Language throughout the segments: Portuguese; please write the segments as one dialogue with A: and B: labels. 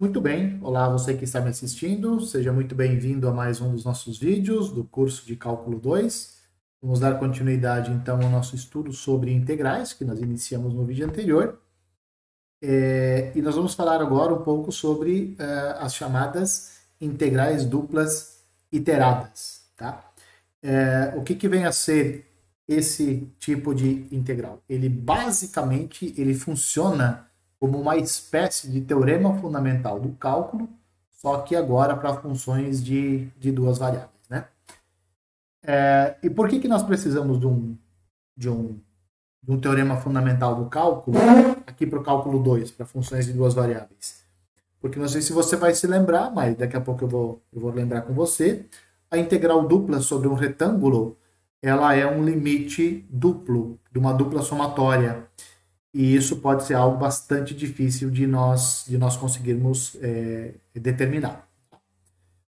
A: Muito bem, olá você que está me assistindo, seja muito bem-vindo a mais um dos nossos vídeos do curso de Cálculo 2. Vamos dar continuidade então ao nosso estudo sobre integrais, que nós iniciamos no vídeo anterior. É, e nós vamos falar agora um pouco sobre uh, as chamadas integrais duplas iteradas. Tá? É, o que, que vem a ser esse tipo de integral? Ele basicamente ele funciona como uma espécie de teorema fundamental do cálculo, só que agora para funções de, de duas variáveis. Né? É, e por que, que nós precisamos de um, de, um, de um teorema fundamental do cálculo aqui para o cálculo 2, para funções de duas variáveis? Porque não sei se você vai se lembrar, mas daqui a pouco eu vou, eu vou lembrar com você. A integral dupla sobre um retângulo ela é um limite duplo, de uma dupla somatória e isso pode ser algo bastante difícil de nós, de nós conseguirmos é, determinar.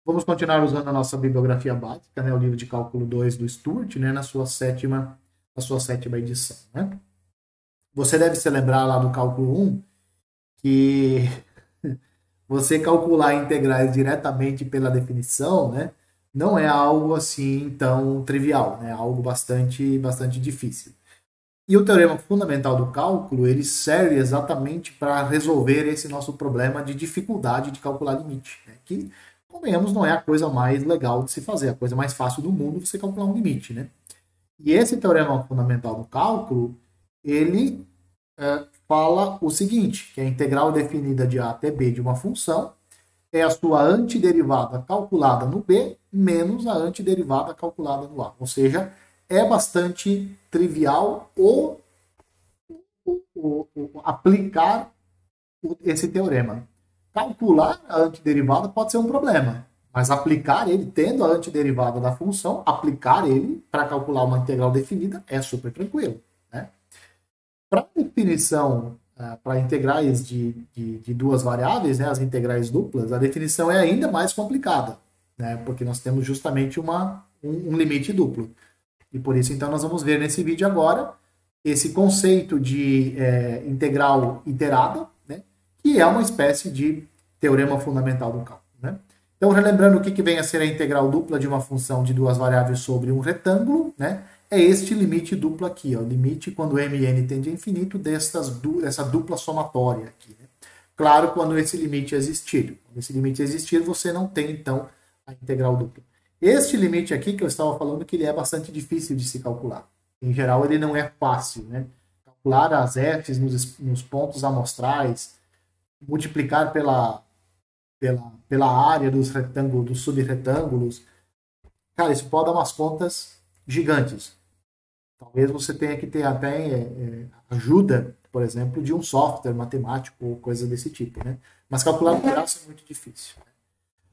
A: Vamos continuar usando a nossa bibliografia básica, né, o livro de cálculo 2 do Stuart, né, na sua sétima, na sua sétima edição. Né? Você deve se lembrar lá do cálculo 1 que você calcular integrais diretamente pela definição, né, não é algo assim tão trivial, né, é algo bastante, bastante difícil. E o teorema fundamental do cálculo, ele serve exatamente para resolver esse nosso problema de dificuldade de calcular limite, né? que, convenhamos, não é a coisa mais legal de se fazer, a coisa mais fácil do mundo você calcular um limite, né? E esse teorema fundamental do cálculo, ele é, fala o seguinte, que a integral definida de a até b de uma função é a sua antiderivada calculada no b menos a antiderivada calculada no a. Ou seja, é bastante trivial ou, ou, ou aplicar esse teorema. Calcular a antiderivada pode ser um problema, mas aplicar ele, tendo a antiderivada da função, aplicar ele para calcular uma integral definida é super tranquilo. Né? Para definição, uh, para integrais de, de, de, duas variáveis, né, as integrais duplas, a definição é ainda mais complicada, né, porque nós temos justamente uma, um, um limite duplo. E por isso, então, nós vamos ver nesse vídeo agora esse conceito de é, integral iterada, né, que é uma espécie de teorema fundamental do cálculo. Né? Então, relembrando o que, que vem a ser a integral dupla de uma função de duas variáveis sobre um retângulo, né, é este limite duplo aqui, ó, limite quando mn tende a infinito destas du dessa dupla somatória aqui. Né? Claro, quando esse limite existir. Quando esse limite existir, você não tem, então, a integral dupla. Este limite aqui que eu estava falando que ele é bastante difícil de se calcular. Em geral, ele não é fácil, né? Calcular as f's nos, nos pontos amostrais, multiplicar pela, pela, pela área dos retângulos, dos subretângulos. Cara, isso pode dar umas contas gigantes. Talvez você tenha que ter até é, é, ajuda, por exemplo, de um software matemático ou coisa desse tipo, né? Mas calcular no braço é muito difícil.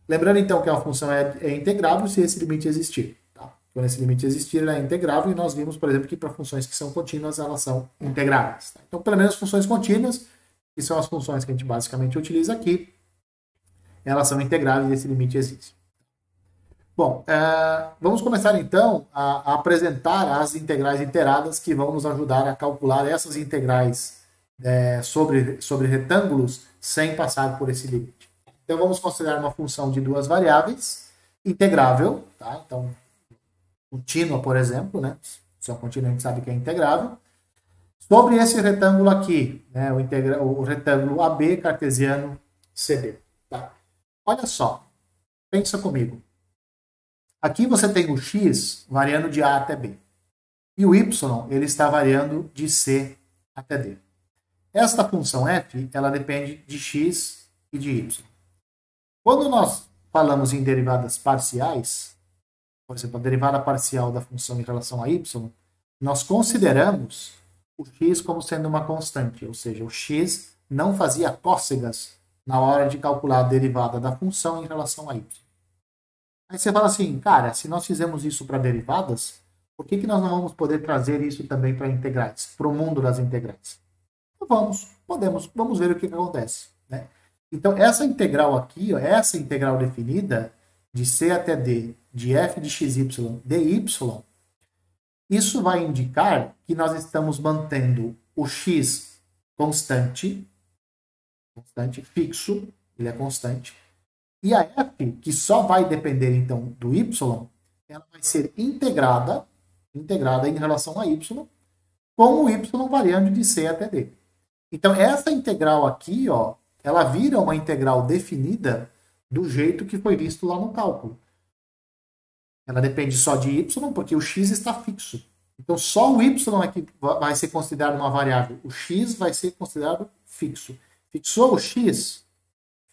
A: Lembrando então que a função é, é integrável se esse limite existir. Tá? Quando esse limite existir, ela é integrável e nós vimos, por exemplo, que para funções que são contínuas, elas são integráveis. Tá? Então, pelo menos funções contínuas, que são as funções que a gente basicamente utiliza aqui, elas são integráveis e esse limite existe. Bom, é, vamos começar então a, a, apresentar as integrais iteradas que vão nos ajudar a calcular essas integrais é, sobre, sobre retângulos sem passar por esse limite. Então vamos considerar uma função de duas variáveis, integrável, tá? Então, contínua, por exemplo, né? É contínua, a gente sabe que é integrável. Sobre esse retângulo aqui, né? o, integra o retângulo AB cartesiano CD. Tá? Olha só, pensa comigo. Aqui você tem o x variando de A até B. E o y ele está variando de C até D. Esta função f ela depende de x e de y. Quando nós falamos em derivadas parciais, por exemplo, a derivada parcial da função em relação a y, nós consideramos o x como sendo uma constante, ou seja, o x não fazia cócegas na hora de calcular a derivada da função em relação a y. Aí você fala assim, cara, se nós fizemos isso para derivadas, por que, que nós não vamos poder trazer isso também para integrais, para o mundo das integrais? Então, vamos, podemos, vamos ver o que, que acontece. Então, essa integral aqui, ó, essa integral definida de c até d de f de xy dy, isso vai indicar que nós estamos mantendo o x constante, constante fixo, ele é constante. E a f, que só vai depender então do y, ela vai ser integrada, integrada em relação a y, com o y variando de c até d. Então essa integral aqui, ó, ela vira uma integral definida do jeito que foi visto lá no cálculo. Ela depende só de y, porque o x está fixo. Então só o y é que vai ser considerado uma variável. O x vai ser considerado fixo. Fixou o x,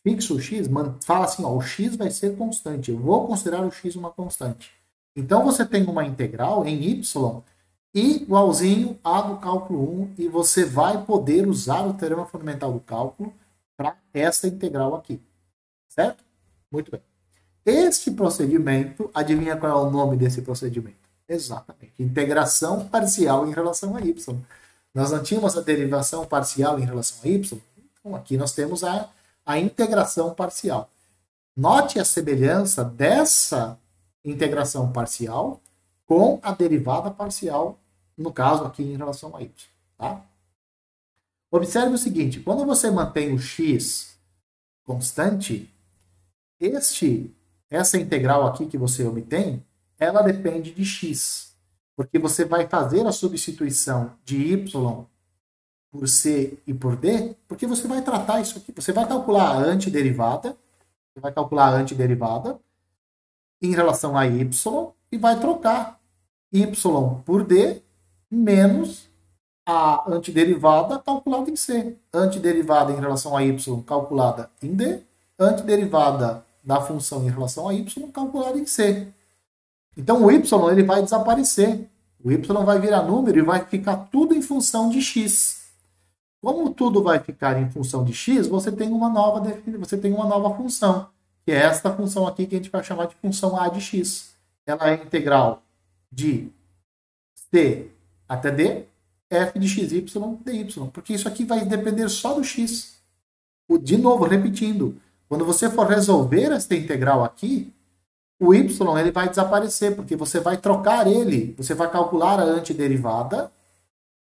A: fixo o x, fala assim, ó, o x vai ser constante. Eu vou considerar o x uma constante. Então você tem uma integral em y igualzinho a do cálculo 1 e você vai poder usar o teorema fundamental do cálculo para esta integral aqui. Certo? Muito bem. Este procedimento, adivinha qual é o nome desse procedimento? Exatamente. Integração parcial em relação a y. Nós não tínhamos a derivação parcial em relação a y? Então, aqui nós temos a, a integração parcial. Note a semelhança dessa integração parcial com a derivada parcial, no caso aqui em relação a y. Tá? Observe o seguinte, quando você mantém o x constante, este, essa integral aqui que você obtém, ela depende de x, porque você vai fazer a substituição de y por c e por d, porque você vai tratar isso aqui, você vai calcular a antiderivada, você vai calcular a antiderivada em relação a y e vai trocar y por d menos a antiderivada calculada em c. Antiderivada em relação a y calculada em d, antiderivada da função em relação a y calculada em c. Então o y ele vai desaparecer. O y vai virar número e vai ficar tudo em função de x. Como tudo vai ficar em função de x, você tem uma nova você tem uma nova função, que é esta função aqui que a gente vai chamar de função a de x. Ela é integral de c até d, f de xy dy, porque isso aqui vai depender só do x. De novo, repetindo, quando você for resolver esta integral aqui, o y ele vai desaparecer, porque você vai trocar ele, você vai calcular a antiderivada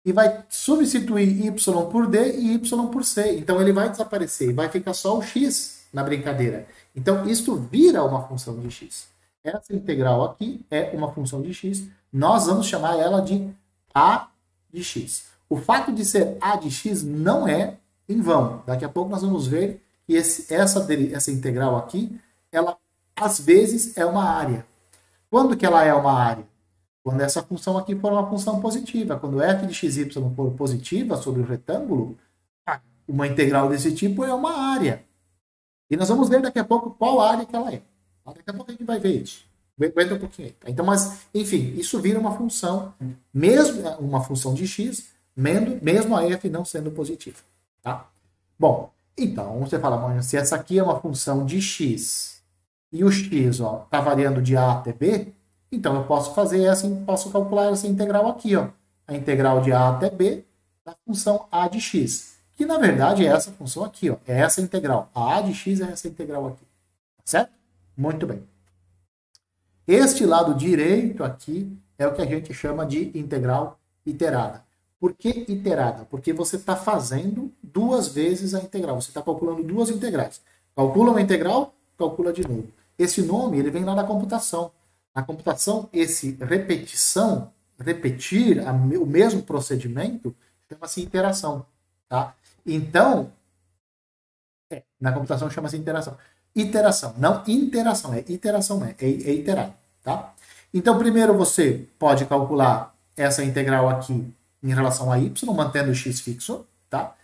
A: e vai substituir y por d e y por c. Então ele vai desaparecer e vai ficar só o x na brincadeira. Então isto vira uma função de x. Essa integral aqui é uma função de x. Nós vamos chamar ela de a de x. O fato de ser a de x não é em vão. Daqui a pouco nós vamos ver que esse, essa, essa integral aqui, ela às vezes é uma área. Quando que ela é uma área? Quando essa função aqui for uma função positiva. Quando f de xy for positiva sobre o retângulo, uma integral desse tipo é uma área. E nós vamos ver daqui a pouco qual área que ela é. Daqui a pouco a gente vai ver isso. Aguenta um pouquinho aí. Tá? Então, mas, enfim, isso vira uma função, mesmo uma função de x, mesmo a f não sendo positiva. Tá? Bom, então você fala, se essa aqui é uma função de x e o x está variando de a até b, então eu posso fazer essa, posso calcular essa integral aqui, ó, a integral de a até b da função a de x, que na verdade é essa função aqui, ó, é essa integral. A a de x é essa integral aqui, certo? Muito bem. Este lado direito aqui é o que a gente chama de integral iterada. Por que iterada? Porque você está fazendo duas vezes a integral. Você está calculando duas integrais. Calcula uma integral, calcula de novo. Esse nome ele vem lá da computação. Na computação, esse repetição, repetir a, o mesmo procedimento, chama-se interação. Tá? Então, é, na computação chama-se interação. Iteração, não interação, é iteração, é, é, é iterar. Tá? Então, primeiro você pode calcular essa integral aqui em relação a y, mantendo x fixo. Tá?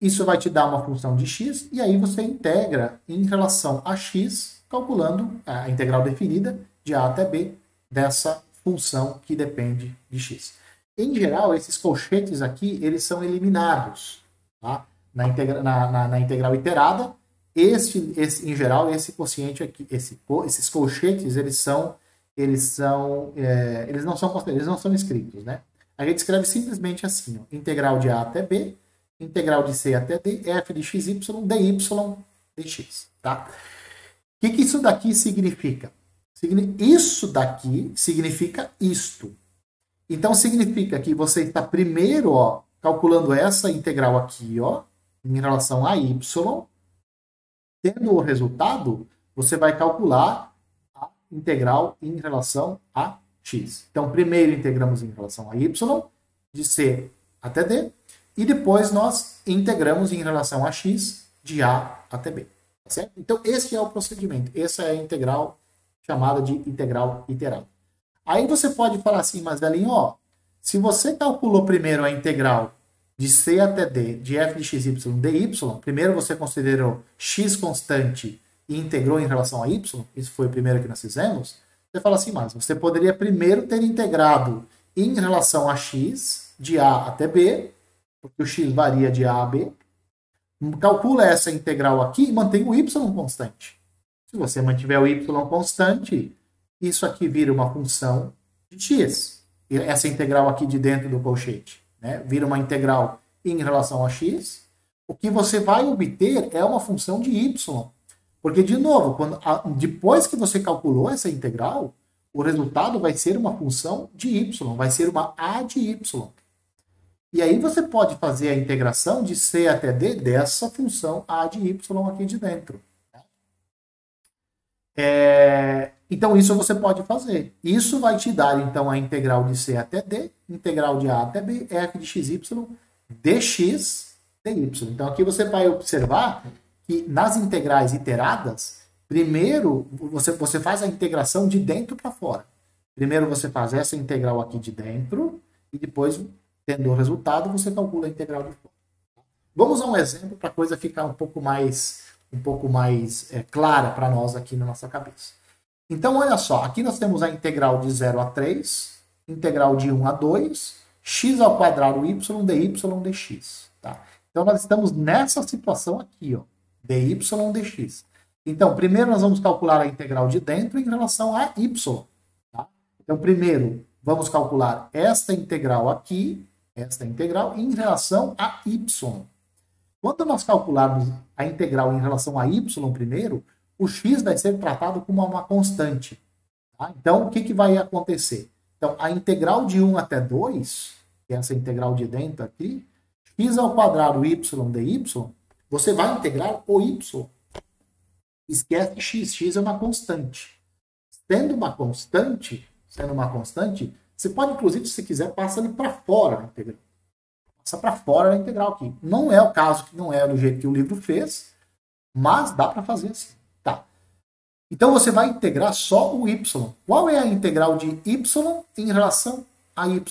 A: Isso vai te dar uma função de x, e aí você integra em relação a x, calculando a integral definida de a até b dessa função que depende de x. Em geral, esses colchetes aqui, eles são eliminados tá? na, integra na, na, na, integral iterada. Esse, esse, em geral, esse quociente aqui, esse, esses colchetes, eles são, eles são, é, eles não são eles não são escritos, né? A gente escreve simplesmente assim, ó, integral de a até b, integral de c até d, f de xy, dy dx, tá? O que, que isso daqui significa? Isso daqui significa isto. Então significa que você está primeiro ó, calculando essa integral aqui ó, em relação a y, Tendo o resultado, você vai calcular a integral em relação a x. Então, primeiro integramos em relação a y, de c até d, e depois nós integramos em relação a x, de a até b. Tá certo? Então, esse é o procedimento. Essa é a integral chamada de integral iterada. Aí você pode falar assim, mas velhinho, ó, se você calculou primeiro a integral de c até d de f de xy dy, primeiro você considerou x constante e integrou em relação a y, isso foi o primeiro que nós fizemos, você fala assim, mas você poderia primeiro ter integrado em relação a x de a até b, porque o x varia de a a b, calcula essa integral aqui e mantém o y constante. Se você mantiver o y constante, isso aqui vira uma função de x. Essa integral aqui de dentro do colchete né, vira uma integral em relação a x. O que você vai obter é uma função de y. Porque, de novo, quando, a, depois que você calculou essa integral, o resultado vai ser uma função de y, vai ser uma a de y. E aí você pode fazer a integração de c até d dessa função a de y aqui de dentro. É, então, isso você pode fazer. Isso vai te dar, então, a integral de C até D, integral de A até B, f de xy, dx, dy. Então, aqui você vai observar que nas integrais iteradas, primeiro você, você faz a integração de dentro para fora. Primeiro você faz essa integral aqui de dentro, e depois, tendo o resultado, você calcula a integral de fora. Vamos a um exemplo para a coisa ficar um pouco mais, um pouco mais é, clara para nós aqui na nossa cabeça. Então, olha só, aqui nós temos a integral de 0 a 3, integral de 1 a 2, x ao quadrado y dy dx. Tá? Então, nós estamos nessa situação aqui, ó, dy dx. Então, primeiro nós vamos calcular a integral de dentro em relação a y. Tá? Então, primeiro, vamos calcular esta integral aqui, esta integral, em relação a y. Quando nós calcularmos a integral em relação a y primeiro, o x vai ser tratado como uma constante. Tá? Então, o que, que vai acontecer? Então, a integral de 1 até 2, que é essa integral de dentro aqui, x ao quadrado y dy, você vai integrar o y. Esquece x, x é uma constante. Sendo uma constante, sendo uma constante, você pode, inclusive, se quiser, passar ele para fora da integral. Passa para fora da integral aqui. Não é o caso que não é do jeito que o livro fez, mas dá para fazer assim. Então você vai integrar só o y. Qual é a integral de y em relação a y?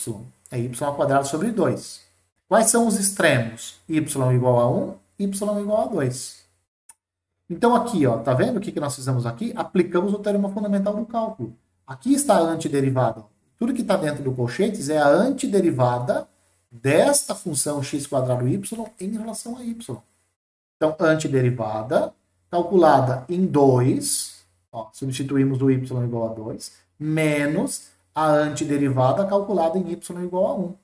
A: É y ao quadrado sobre 2. Quais são os extremos? y igual a 1, y igual a 2. Então aqui, ó, tá vendo o que, que nós fizemos aqui? Aplicamos o teorema fundamental do cálculo. Aqui está a antiderivada. Tudo que está dentro do colchetes é a antiderivada desta função x quadrado y em relação a y. Então, antiderivada calculada em 2 Ó, substituímos o y igual a 2, menos a antiderivada calculada em y igual a 1.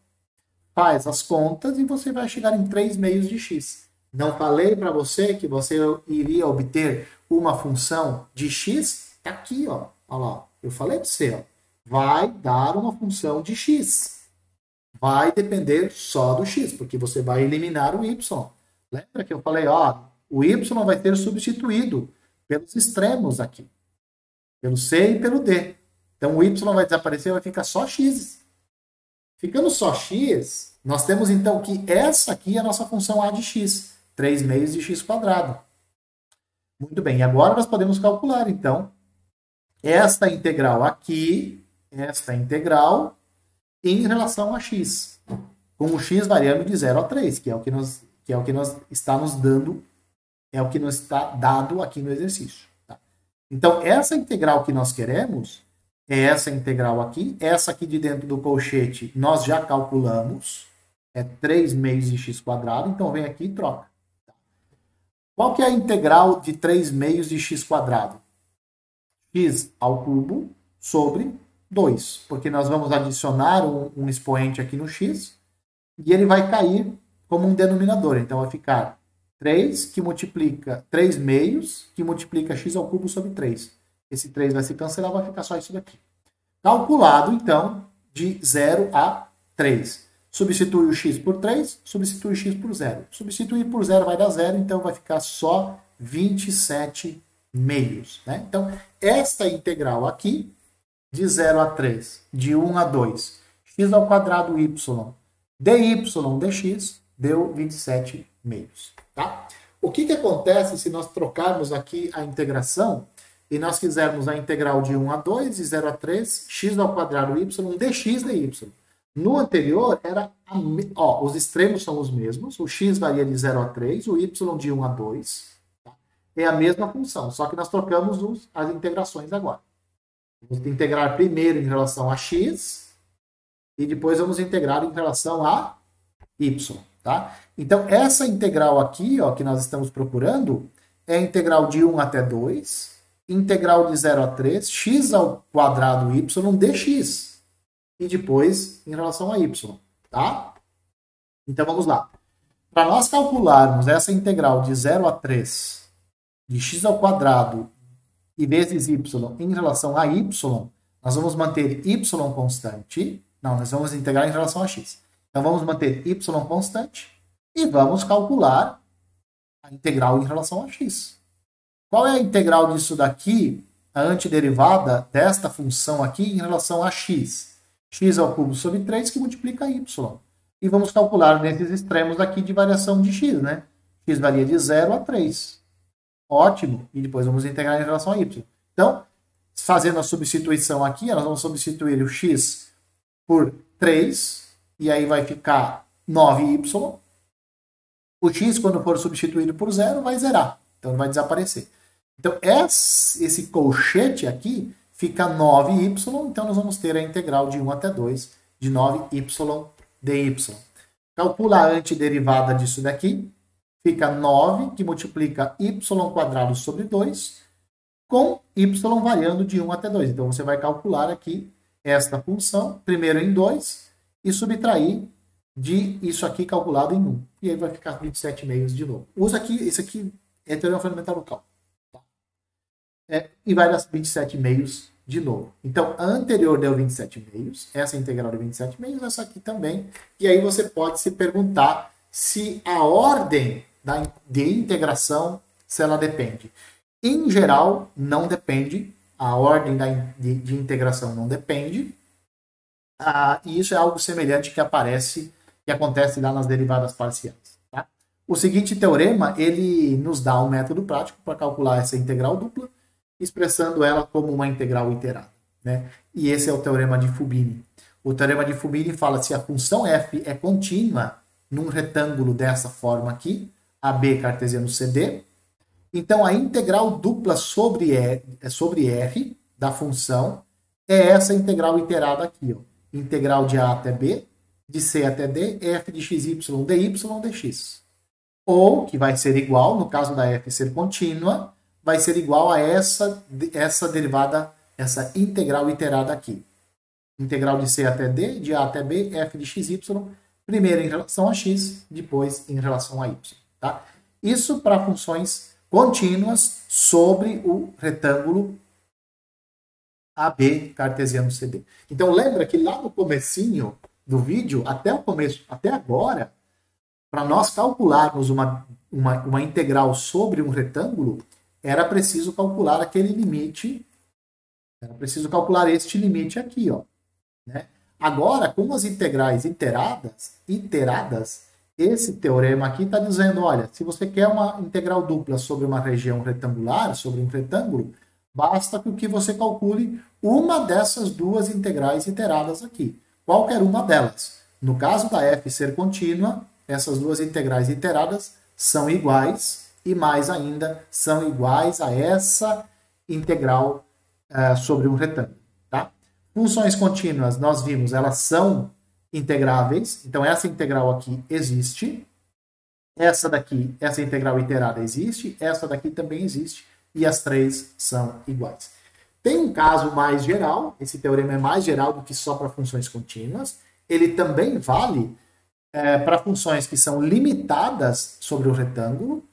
A: Faz as contas e você vai chegar em 3 meios de x. Não falei para você que você iria obter uma função de x? Está aqui, ó. Olha lá. Eu falei para você, ó. vai dar uma função de x. Vai depender só do x, porque você vai eliminar o y. Lembra que eu falei, ó, o y vai ser substituído pelos extremos aqui. Pelo C e pelo D. Então o Y vai desaparecer, vai ficar só X. Ficando só X, nós temos então que essa aqui é a nossa função A de X. 3 meios de X quadrado. Muito bem, e agora nós podemos calcular, então, esta integral aqui, esta integral, em relação a x, com o x variando de 0 a 3, que é o que nos, que é o que nos está nos dando, é o que nos está dado aqui no exercício. Então, essa integral que nós queremos é essa integral aqui. Essa aqui de dentro do colchete nós já calculamos. É 3 meios de x quadrado. Então, vem aqui e troca. Qual que é a integral de 3 meios de x quadrado? x ao cubo sobre 2. Porque nós vamos adicionar um, um expoente aqui no x e ele vai cair como um denominador. Então, vai ficar 3 que multiplica 3 meios, que multiplica x ao cubo sobre 3. Esse 3 vai se cancelar, vai ficar só isso daqui. Calculado, então, de 0 a 3. Substitui o x por 3, substitui o x por 0. Substituir por 0 vai dar 0, então vai ficar só 27 meios. Né? Então, esta integral aqui, de 0 a 3, de 1 a 2, x ao quadrado y, dy dx, deu 27 meios. Tá? O que, que acontece se nós trocarmos aqui a integração e nós quisermos a integral de 1 a 2, de 0 a 3, x ao quadrado y, dx dy. No anterior, era a, ó, os extremos são os mesmos, o x varia de 0 a 3, o y de 1 a 2. Tá? É a mesma função, só que nós trocamos os, as integrações agora. Vamos integrar primeiro em relação a x e depois vamos integrar em relação a y. Tá? Então, essa integral aqui, ó, que nós estamos procurando, é integral de 1 até 2, integral de 0 a 3, x ao quadrado y dx. E depois em relação a y, tá? Então vamos lá. Para nós calcularmos essa integral de 0 a 3 de x ao quadrado e vezes y em relação a y, nós vamos manter y constante. Não, nós vamos integrar em relação a x. Então vamos manter y constante e vamos calcular a integral em relação a x. Qual é a integral disso daqui, a antiderivada desta função aqui em relação a x? x ao cubo sobre 3 que multiplica y. E vamos calcular nesses extremos aqui de variação de x, né? x varia de 0 a 3. Ótimo. E depois vamos integrar em relação a y. Então, fazendo a substituição aqui, nós vamos substituir o x por 3, e aí vai ficar 9y. O x, quando for substituído por zero, vai zerar. Então, vai desaparecer. Então, esse colchete aqui fica 9y, então nós vamos ter a integral de 1 até 2 de 9y dy. Calcula a antiderivada disso daqui, fica 9, que multiplica y quadrado sobre 2, com y variando de 1 até 2. Então, você vai calcular aqui esta função, primeiro em 2, e subtrair de isso aqui calculado em 1. E aí vai ficar 27 meios de novo. Usa aqui, esse aqui é teorema fundamental local é, e vai dar 27 meios de novo. Então, a anterior deu 27 meios, essa integral de 27 meios, essa aqui também. E aí você pode se perguntar se a ordem da, de integração, se ela depende. Em geral, não depende. A ordem da, de, de integração não depende. Ah, e isso é algo semelhante que aparece, que acontece lá nas derivadas parciais. Tá? O seguinte teorema, ele nos dá um método prático para calcular essa integral dupla expressando ela como uma integral iterada. Né? E esse é o teorema de Fubini. O teorema de Fubini fala se a função f é contínua num retângulo dessa forma aqui, AB cartesiano CD, então a integral dupla sobre R, sobre R da função é essa integral iterada aqui. Ó. Integral de A até B, de C até D, f de xy, dy, dx. Ou, que vai ser igual, no caso da f ser contínua, vai ser igual a essa, essa derivada, essa integral iterada aqui. Integral de C até D, de A até B, f de xy, primeiro em relação a x, depois em relação a y. Tá? Isso para funções contínuas sobre o retângulo AB cartesiano CD. Então lembra que lá no comecinho do vídeo, até o começo, até agora, para nós calcularmos uma, uma, uma integral sobre um retângulo, era preciso calcular aquele limite, era preciso calcular este limite aqui, ó. Né? Agora, com as integrais iteradas, iteradas, esse teorema aqui está dizendo, olha, se você quer uma integral dupla sobre uma região retangular, sobre um retângulo, basta que você calcule uma dessas duas integrais iteradas aqui, qualquer uma delas. No caso da f ser contínua, essas duas integrais iteradas são iguais e mais ainda são iguais a essa integral uh, sobre um retângulo. Tá? Funções contínuas, nós vimos, elas são integráveis, então essa integral aqui existe, essa daqui, essa integral iterada existe, essa daqui também existe, e as três são iguais. Tem um caso mais geral, esse teorema é mais geral do que só para funções contínuas, ele também vale é, para funções que são limitadas sobre o retângulo,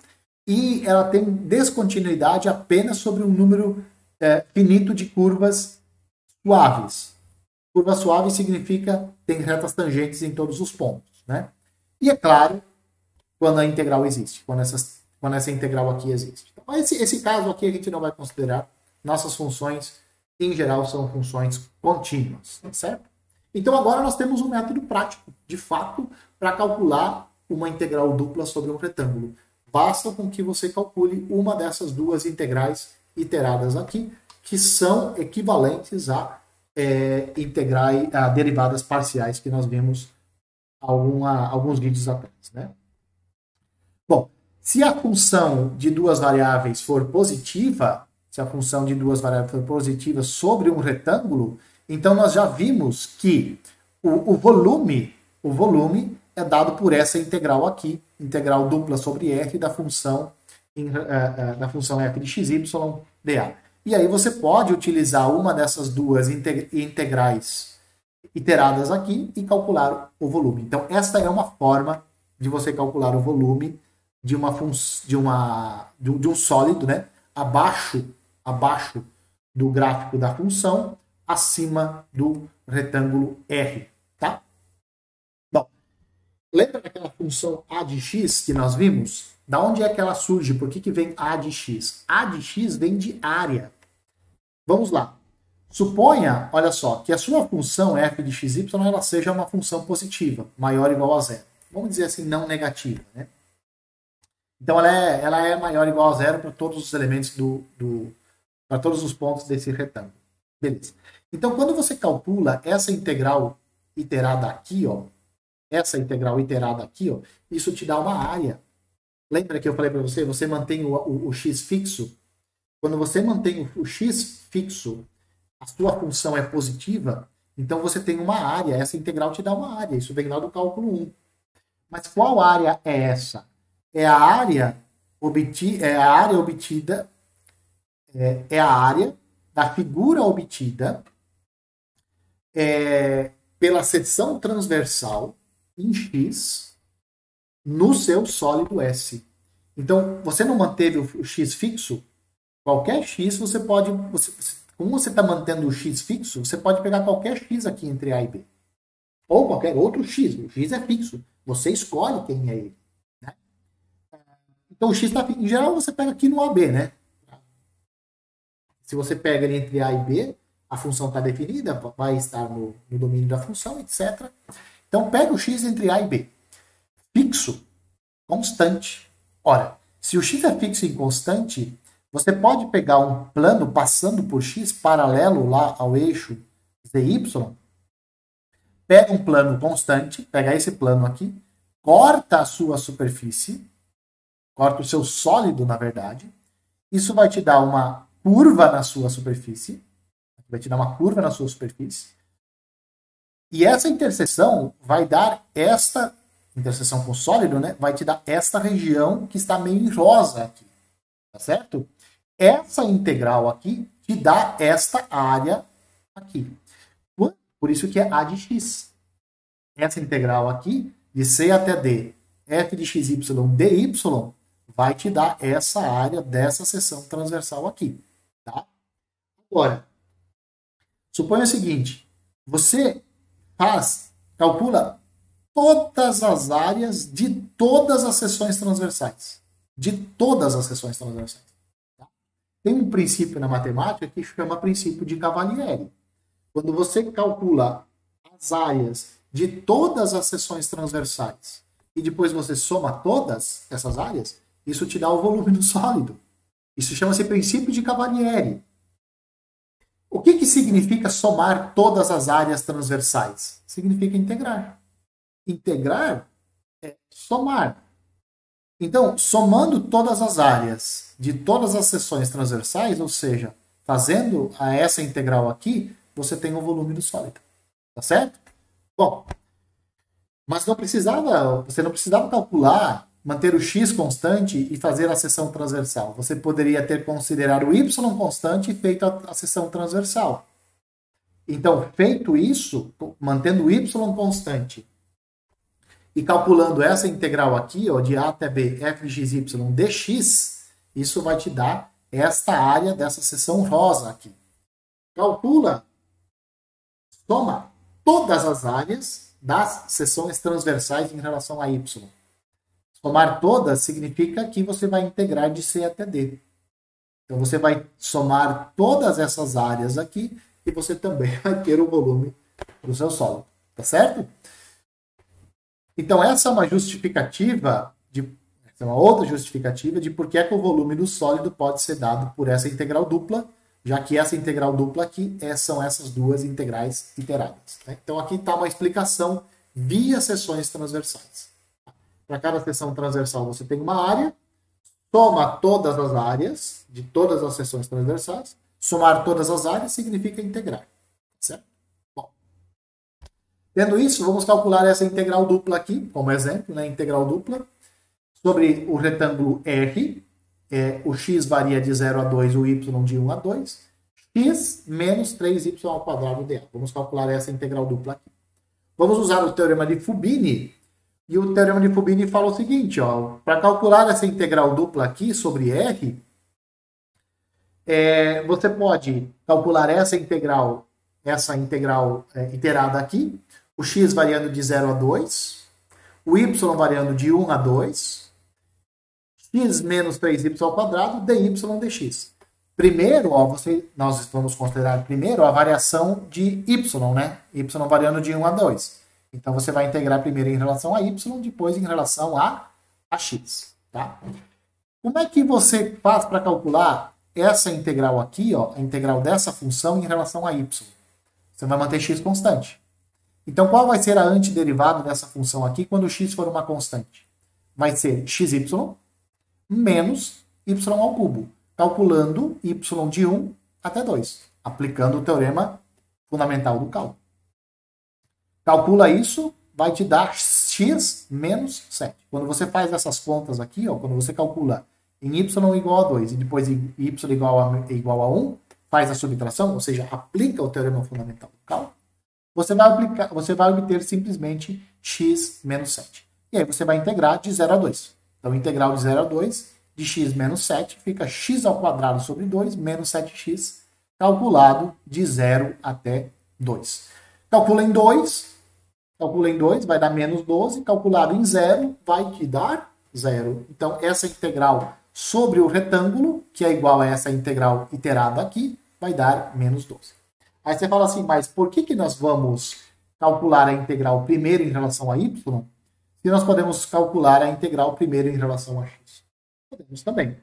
A: e ela tem descontinuidade apenas sobre um número é, finito de curvas suaves. Curva suave significa tem retas tangentes em todos os pontos. Né? E é claro, quando a integral existe, quando, essas, quando essa integral aqui existe. Então, esse, esse caso aqui a gente não vai considerar. Nossas funções, em geral, são funções contínuas, certo? Então agora nós temos um método prático, de fato, para calcular uma integral dupla sobre um retângulo. Basta com que você calcule uma dessas duas integrais iteradas aqui, que são equivalentes a, é, a derivadas parciais que nós vimos alguma, alguns vídeos atrás. Né? Bom, se a função de duas variáveis for positiva, se a função de duas variáveis for positiva sobre um retângulo, então nós já vimos que o, o volume, o volume é dado por essa integral aqui, integral dupla sobre f da função em, uh, uh, da função f de xy dA. E aí você pode utilizar uma dessas duas integrais iteradas aqui e calcular o volume. Então esta é uma forma de você calcular o volume de uma de uma um, de um sólido, né, abaixo abaixo do gráfico da função, acima do retângulo R, tá? Bom, lembra daquela função a de x que nós vimos? Da onde é que ela surge? Por que, que vem a de x? a de x vem de área. Vamos lá. Suponha, olha só, que a sua função f de xy ela seja uma função positiva, maior ou igual a zero. Vamos dizer assim, não negativa, né? Então ela é, ela é maior ou igual a zero para todos os elementos do, do para todos os pontos desse retângulo. Beleza. Então quando você calcula essa integral iterada aqui, ó, essa integral iterada aqui, ó, isso te dá uma área. Lembra que eu falei para você, você mantém o, o, o, x fixo? Quando você mantém o, o x fixo, a sua função é positiva, então você tem uma área, essa integral te dá uma área, isso vem lá do cálculo 1. Mas qual área é essa? é a área, obti, é a área obtida, é, é a área da figura obtida é, pela seção transversal em X no seu sólido S. Então, você não manteve o, X fixo? Qualquer X você pode. Você, como você está mantendo o X fixo, você pode pegar qualquer X aqui entre A e B. Ou qualquer outro X. O X é fixo. Você escolhe quem é ele. Então o x está em geral você pega aqui no AB, né? Se você pega ele entre A e B, a função está definida, vai estar no, no, domínio da função, etc. Então pega o x entre A e B. Fixo, constante. Ora, se o x é fixo e constante, você pode pegar um plano passando por x paralelo lá ao eixo ZY, pega um plano constante, pega esse plano aqui, corta a sua superfície, corta o seu sólido, na verdade. Isso vai te dar uma curva na sua superfície. Vai te dar uma curva na sua superfície. E essa interseção vai dar esta interseção com o sólido, né? Vai te dar esta região que está meio rosa aqui. Tá certo? Essa integral aqui te dá esta área aqui. Por isso que é A de x. Essa integral aqui, de C até D, f de xy dy, vai te dar essa área dessa seção transversal aqui. Tá? Agora, suponha o seguinte, você faz, calcula todas as áreas de todas as seções transversais. De todas as seções transversais. Tá? Tem um princípio na matemática que chama princípio de Cavalieri. Quando você calcula as áreas de todas as seções transversais e depois você soma todas essas áreas, isso te dá o volume do sólido. Isso chama-se princípio de Cavalieri. O que, que significa somar todas as áreas transversais? Significa integrar. Integrar é somar. Então, somando todas as áreas de todas as seções transversais, ou seja, fazendo a essa integral aqui, você tem o volume do sólido. Tá certo? Bom, mas não precisava, você não precisava calcular manter o x constante e fazer a seção transversal. Você poderia ter considerado o y constante e feito a, a seção transversal. Então, feito isso, mantendo o y constante e calculando essa integral aqui, ó, de a até b, f de xy dx, isso vai te dar esta área dessa seção rosa aqui. Calcula, toma todas as áreas das seções transversais em relação a y. Somar todas significa que você vai integrar de C até D. Então você vai somar todas essas áreas aqui e você também vai ter o volume do seu solo, tá certo? Então essa é uma justificativa de é uma outra justificativa de por que, é que o volume do sólido pode ser dado por essa integral dupla, já que essa integral dupla aqui é, são essas duas integrais iteradas. Né? Então aqui está uma explicação via seções transversais. Para cada seção transversal você tem uma área, soma todas as áreas de todas as seções transversais, somar todas as áreas significa integrar. Certo? Bom. Tendo isso, vamos calcular essa integral dupla aqui, como exemplo, né? integral dupla, sobre o retângulo R, é, o x varia de 0 a 2, o y de 1 a 2, x menos 3y ao quadrado dA. Vamos calcular essa integral dupla aqui. Vamos usar o teorema de Fubini, e o teorema de Fubini fala o seguinte, para calcular essa integral dupla aqui sobre R, é, você pode calcular essa integral, essa integral é, iterada aqui, o x variando de 0 a 2, o y variando de 1 a 2, x menos 3y ao quadrado, dy dx. Primeiro, ó, você, nós vamos considerar primeiro a variação de y, né? y variando de 1 a 2. Então, você vai integrar primeiro em relação a y, depois em relação a, a x. Tá? Como é que você faz para calcular essa integral aqui, ó, a integral dessa função em relação a y? Você vai manter x constante. Então, qual vai ser a antiderivada dessa função aqui quando x for uma constante? Vai ser xy menos y ao cubo, calculando y de 1 até 2, aplicando o teorema fundamental do cálculo. Calcula isso, vai te dar x menos 7. Quando você faz essas contas aqui, ó, quando você calcula em y igual a 2 e depois y igual a, igual a 1, faz a subtração, ou seja, aplica o teorema fundamental do cálculo, você vai, aplicar, você vai obter simplesmente x menos 7. E aí você vai integrar de 0 a 2. Então, integral de 0 a 2 de x menos 7 fica x ao quadrado sobre 2 menos 7x, calculado de 0 até 2. Calcula em 2, calcula em 2, vai dar menos 12, calculado em 0, vai te dar 0. Então, essa integral sobre o retângulo, que é igual a essa integral iterada aqui, vai dar menos 12. Aí você fala assim, mas por que, que nós vamos calcular a integral primeiro em relação a y, se nós podemos calcular a integral primeiro em relação a x? Podemos também.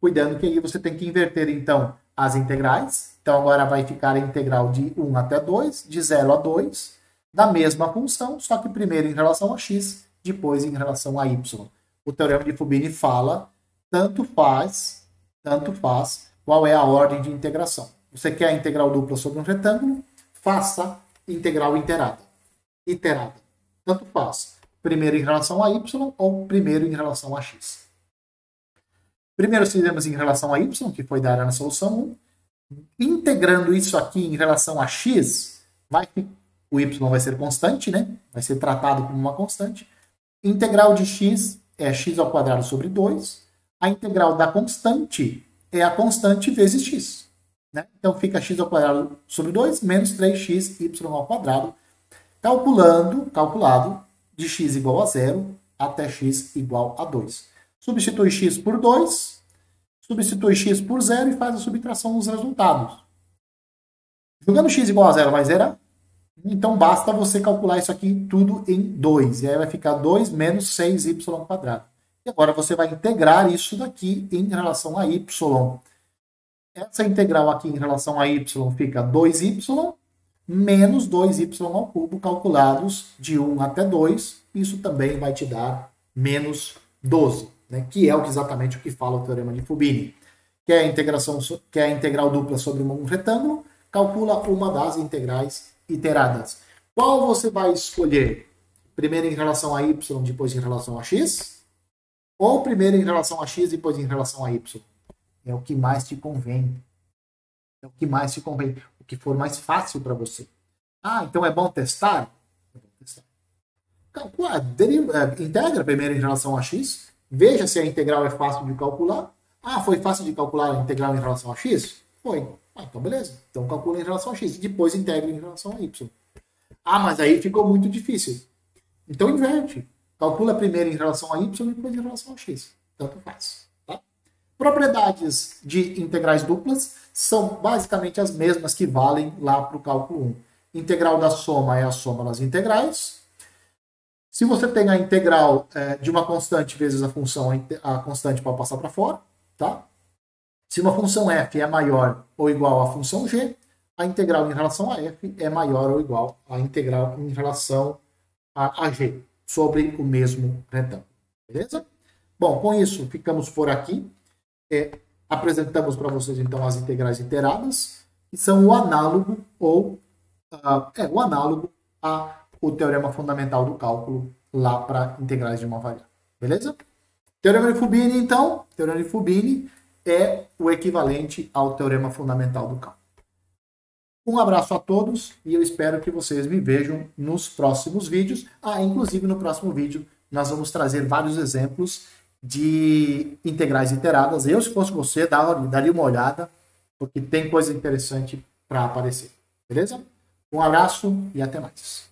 A: Cuidando que aí você tem que inverter, então, as integrais. Então, agora vai ficar a integral de 1 até 2, de 0 a 2, da mesma função, só que primeiro em relação a x, depois em relação a y. O teorema de Fubini fala, tanto faz, tanto faz, qual é a ordem de integração. Você quer a integral dupla sobre um retângulo? Faça integral iterada. Iterada. Tanto faz. Primeiro em relação a y ou primeiro em relação a x. Primeiro fizemos em relação a y, que foi dada na solução 1. Integrando isso aqui em relação a x, vai o y vai ser constante, né? Vai ser tratado como uma constante. Integral de x é x ao quadrado sobre 2. A integral da constante é a constante vezes x. Né? Então fica x ao quadrado sobre 2 menos 3x y ao quadrado, calculando, calculado, de x igual a zero até x igual a 2. Substitui x por 2, substitui x por zero e faz a subtração dos resultados. Jogando x igual a zero vai zerar. Então basta você calcular isso aqui tudo em 2. E aí vai ficar 2 menos 6y quadrado. E agora você vai integrar isso daqui em relação a y. Essa integral aqui em relação a y fica 2y menos 2y ao cubo, calculados de 1 até 2. Isso também vai te dar menos 12, né? que é exatamente o que fala o teorema de Fubini. Que é a, integração, que é a integral dupla sobre um retângulo, calcula uma das integrais iteradas. Qual você vai escolher? Primeiro em relação a y, depois em relação a x? Ou primeiro em relação a x, depois em relação a y? É o que mais te convém. É o que mais te convém. O que for mais fácil para você. Ah, então é bom testar? É bom testar. Calcula, deriva, é, integra primeiro em relação a x. Veja se a integral é fácil de calcular. Ah, foi fácil de calcular a integral em relação a x? Foi. Ah, então beleza. Então calcula em relação a x. Depois integra em relação a y. Ah, mas aí ficou muito difícil. Então inverte. Calcula primeiro em relação a y e depois em relação a x. Tanto faz. Tá? Propriedades de integrais duplas são basicamente as mesmas que valem lá para o cálculo 1. Integral da soma é a soma das integrais. Se você tem a integral é, de uma constante vezes a função, a constante pode passar para fora, tá? Se uma função f é maior ou igual à função g, a integral em relação a f é maior ou igual à integral em relação a, a g, sobre o mesmo retângulo. Beleza? Bom, com isso, ficamos por aqui. É, apresentamos para vocês, então, as integrais iteradas, que são o análogo ou uh, é, o análogo ao teorema fundamental do cálculo lá para integrais de uma variável. Beleza? Teorema de Fubini, então, teorema de Fubini é o equivalente ao teorema fundamental do cálculo. Um abraço a todos e eu espero que vocês me vejam nos próximos vídeos. Ah, inclusive no próximo vídeo nós vamos trazer vários exemplos de integrais iteradas. Eu, se fosse você, daria uma olhada, porque tem coisa interessante para aparecer. Beleza? Um abraço e até mais.